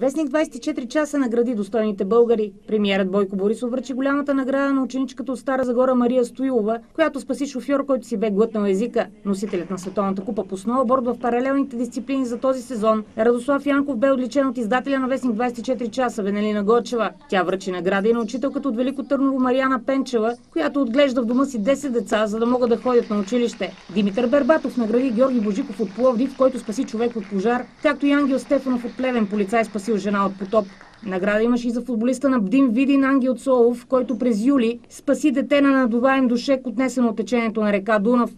Вестник 24 часа награди достойните българи. Премиерът Бойко Борисов връчи голямата награда на ученичката от Стара Загора Мария Стоилова, която спаси шофьор, който си бе глътнал езика. Носителят на Световната купа по сноуборд в паралелните дисциплини за този сезон, Радослав Янков бе отличен от издателя на Вестник 24 часа Венелина Гочева. Тя връчи награда и на учителката от Велико Търново Марияна Пенчева, която отглежда в дома си 10 деца, за да могат да ходят на училище. Димитър Бербатов награди Георги Божиков от Пловдив, който спаси човек от пожар, както и Ангел Стефанов от Плевен, полицай спасил жена от потоп. Награда имаше и за футболиста на Бдим Видин Ангел Цолов, който през юли спаси дете на надуваем душек, отнесено от течението на река Дунав.